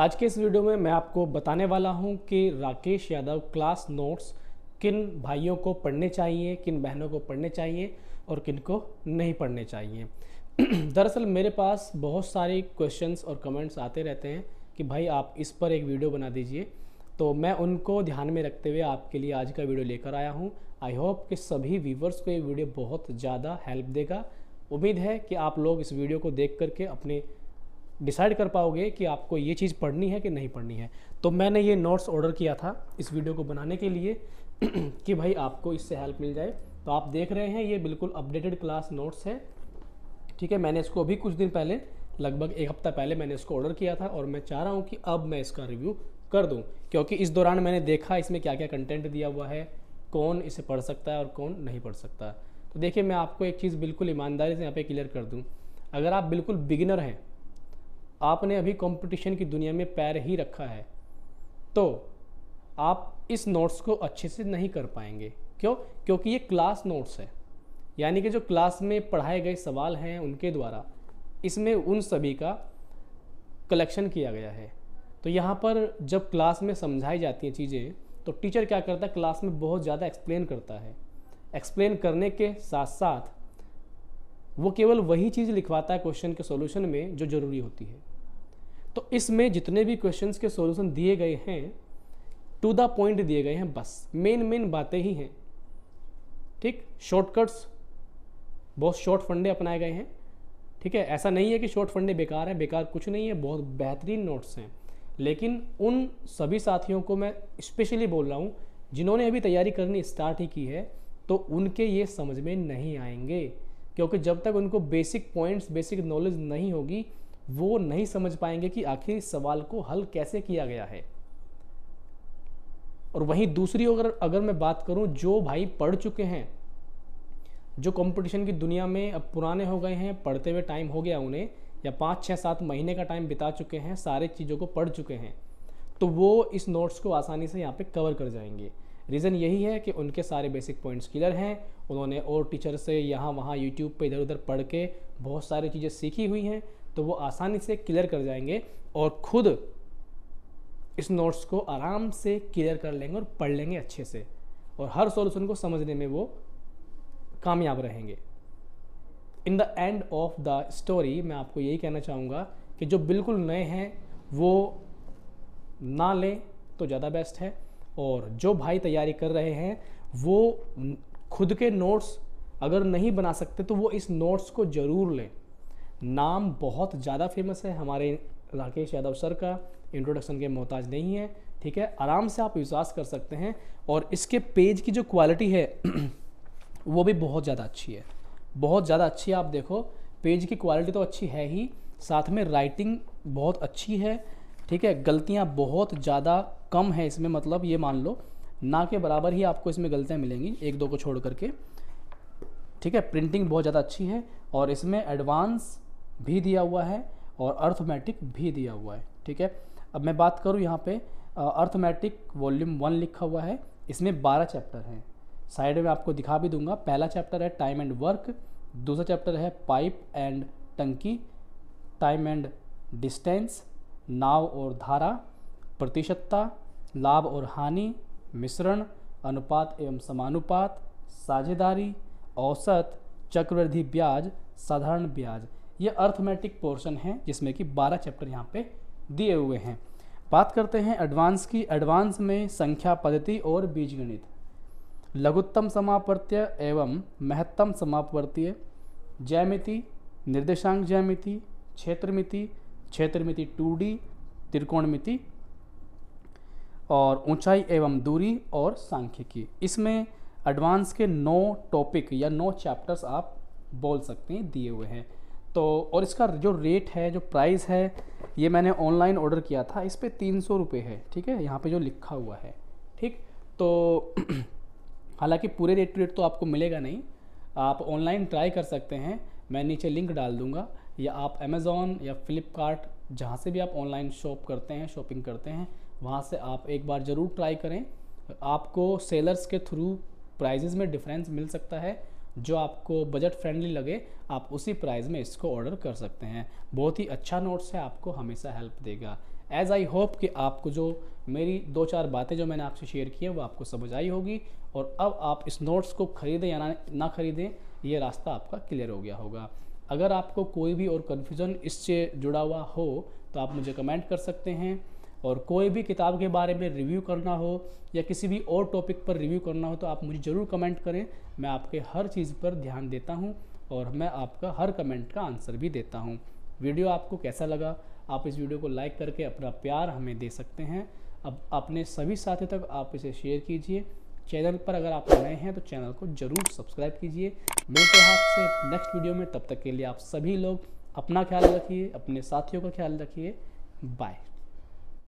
आज के इस वीडियो में मैं आपको बताने वाला हूँ कि राकेश यादव क्लास नोट्स किन भाइयों को पढ़ने चाहिए, किन बहनों को पढ़ने चाहिए और किन को नहीं पढ़ने चाहिए। दरअसल मेरे पास बहुत सारे क्वेश्चंस और कमेंट्स आते रहते हैं कि भाई आप इस पर एक वीडियो बना दीजिए। तो मैं उनको ध्यान में रखते हुए आपके लिए आज का वीडियो लेकर आया हूँ। आई होप कि सभी व्यूवर्स को ये वीडियो बहुत ज़्यादा हेल्प देगा। उम्मीद है कि आप लोग इस वीडियो को देख करके अपने डिसाइड कर पाओगे कि आपको ये चीज़ पढ़नी है कि नहीं पढ़नी है। तो मैंने ये नोट्स ऑर्डर किया था इस वीडियो को बनाने के लिए कि भाई आपको इससे हेल्प मिल जाए। तो आप देख रहे हैं, ये बिल्कुल अपडेटेड क्लास नोट्स है। ठीक है, मैंने इसको अभी कुछ दिन पहले, लगभग एक हफ़्ता पहले मैंने इसको ऑर्डर किया था और मैं चाह रहा हूँ कि अब मैं इसका रिव्यू कर दूँ, क्योंकि इस दौरान मैंने देखा इसमें क्या क्या कंटेंट दिया हुआ है, कौन इसे पढ़ सकता है और कौन नहीं पढ़ सकता। तो देखिए, मैं आपको एक चीज़ बिल्कुल ईमानदारी से यहाँ पे क्लियर कर दूँ। अगर आप बिल्कुल बिगिनर हैं आपने अभी कंपटीशन की दुनिया में पैर ही रखा है। तो आप इस नोट्स को अच्छे से नहीं कर पाएँगे। क्यों? क्योंकि ये क्लास नोट्स है। यानी कि जो क्लास में पढ़ाए गए सवाल हैं उनके द्वारा, इसमें उन सभी का कलेक्शन किया गया है। तो यहाँ पर जब क्लास में समझाई जाती हैं चीज़ें तो टीचर क्या करता है? क्लास में बहुत ज़्यादा एक्सप्लेन करता है। एक्सप्लेन करने के साथ साथ वो केवल वही चीज़ लिखवाता है क्वेश्चन के सॉल्यूशन में जो ज़रूरी होती है। तो इसमें जितने भी क्वेश्चंस के सॉल्यूशन दिए गए हैं टू द पॉइंट दिए गए हैं बस। मेन मेन बातें ही हैं। ठीक? शॉर्टकट्स बहुत शॉर्ट फंडे अपनाए गए हैं। ठीक है? ऐसा नहीं है कि शॉर्ट फंडे बेकार है, बेकार कुछ नहीं है, बहुत बेहतरीन नोट्स हैं। लेकिन उन सभी साथियों को मैं स्पेशली बोल रहा हूँ, जिन्होंने अभी तैयारी करनी स्टार्ट ही की है तो उनके ये समझ में नहीं आएँगे। क्योंकि जब तक उनको बेसिक पॉइंट्स बेसिक नॉलेज नहीं होगी वो नहीं समझ पाएँगे कि आखिर इस सवाल को हल कैसे किया गया है। और वहीं दूसरी अगर अगर मैं बात करूँ, जो भाई पढ़ चुके हैं, जो कंपटीशन की दुनिया में अब पुराने हो गए हैं, पढ़ते हुए टाइम हो गया उन्हें, या पाँच छः सात महीने का टाइम बिता चुके हैं, सारे चीज़ों को पढ़ चुके हैं तो वो इस नोट्स को आसानी से यहाँ पे कवर कर जाएँगे। रीज़न यही है कि उनके सारे बेसिक पॉइंट्स क्लियर हैं, उन्होंने और टीचर से यहाँ, वहाँ यूट्यूब पे इधर उधर पढ़ के बहुत सारी चीज़ें सीखी हुई हैं तो वो आसानी से क्लियर कर जाएँगे और खुद इस नोट्स को आराम से क्लियर कर लेंगे और पढ़ लेंगे अच्छे से। और हर सॉल्यूशन को समझने में वो कामयाब रहेंगे। In the end of the story मैं आपको यही कहना चाहूँगा कि जो बिल्कुल नए हैं, वो ना लें तो ज़्यादा बेस्ट है। और जो भाई तैयारी कर रहे हैं, वो खुद के नोट्स अगर नहीं बना सकते तो वो इस नोट्स को ज़रूर लें। नाम बहुत ज़्यादा फ़ेमस है, हमारे राकेश यादव सर का इंट्रोडक्शन के मोहताज नहीं है, ठीक है? आराम से आप विश्वास कर सकते हैं और इसके पेज की जो क्वालिटी है, वो भी बहुत ज़्यादा अच्छी है। बहुत ज़्यादा अच्छी है, आप देखो पेज की क्वालिटी तो अच्छी है ही, साथ में राइटिंग बहुत अच्छी है, ठीक है? गलतियाँ बहुत ज़्यादा कम है इसमें मतलब ये मान लो, ना के बराबर ही आपको इसमें गलतियाँ मिलेंगी, एक दो को छोड़ करके, ठीक है? प्रिंटिंग बहुत ज़्यादा अच्छी है और इसमें एडवांस भी दिया हुआ है और अर्थमेटिक भी दिया हुआ है, ठीक है? अब मैं बात करूँ यहाँ पे अर्थमेटिक वॉल्यूम वन लिखा हुआ है, इसमें बारह चैप्टर हैं। साइड में आपको दिखा भी दूँगा, पहला चैप्टर है टाइम एंड वर्क, दूसरा चैप्टर है पाइप एंड टंकी, टाइम एंड डिस्टेंस, नाव और धारा, प्रतिशतता, लाभ और हानि, मिश्रण, अनुपात एवं समानुपात, साझेदारी, औसत, चक्रवृद्धि ब्याज, साधारण ब्याज। ये अर्थमेटिक पोर्शन है, जिसमें कि 12 चैप्टर यहाँ पे दिए हुए हैं। बात करते हैं एडवांस की। एडवांस में संख्या, पद्धति और बीजगणित। लघुत्तम समापवर्त्य एवं महत्तम समापवर्तीय, ज्यामिति, निर्देशांक ज्यामिति, क्षेत्रमिति क्षेत्रमिति टू डी त्रिकोणमिति, और ऊंचाई एवं दूरी और सांख्यिकी। इसमें एडवांस के नौ टॉपिक या नौ चैप्टर्स आप बोल सकते हैं, दिए हुए हैं। तो और इसका जो रेट है, जो प्राइस है, ये मैंने ऑनलाइन ऑर्डर किया था, इस पर तीन सौ रुपये है, ठीक है? यहाँ पे जो लिखा हुआ है, ठीक? तो हालाँकि पूरे रेट रेट तो आपको मिलेगा नहीं। आप ऑनलाइन ट्राई कर सकते हैं। मैं नीचे लिंक डाल दूँगा। या आप अमेज़ोन या फ्लिपकार्ट जहाँ से भी आप ऑनलाइन शॉप करते हैं शॉपिंग करते हैं, वहाँ से आप एक बार ज़रूर ट्राई करें। आपको सेलर्स के थ्रू प्राइजेज़ में डिफरेंस मिल सकता है। जो आपको बजट फ्रेंडली लगे, आप उसी प्राइस में इसको ऑर्डर कर सकते हैं। बहुत ही अच्छा नोट्स है, आपको हमेशा हेल्प देगा। एज आई होप कि आपको जो मेरी दो चार बातें जो मैंने आपसे शेयर की है, वो आपको समझ आई होगी और अब आप इस नोट्स को खरीदें या ना ना खरीदें, ये रास्ता आपका क्लियर हो गया होगा। अगर आपको कोई भी और कन्फ्यूज़न इससे जुड़ा हुआ हो तो आप मुझे कमेंट कर सकते हैं। और कोई भी किताब के बारे में रिव्यू करना हो या किसी भी और टॉपिक पर रिव्यू करना हो तो आप मुझे ज़रूर कमेंट करें। मैं आपके हर चीज़ पर ध्यान देता हूँ और मैं आपका हर कमेंट का आंसर भी देता हूँ। वीडियो आपको कैसा लगा? आप इस वीडियो को लाइक करके अपना प्यार हमें दे सकते हैं। अब अपने सभी साथियों तक आप इसे शेयर कीजिए। चैनल पर अगर आप नए हैं तो चैनल को ज़रूर सब्सक्राइब कीजिए। मिलते हैं आपसे नेक्स्ट वीडियो में। तब तक के लिए आप सभी लोग अपना ख्याल रखिए, अपने साथियों का ख्याल रखिए। बाय।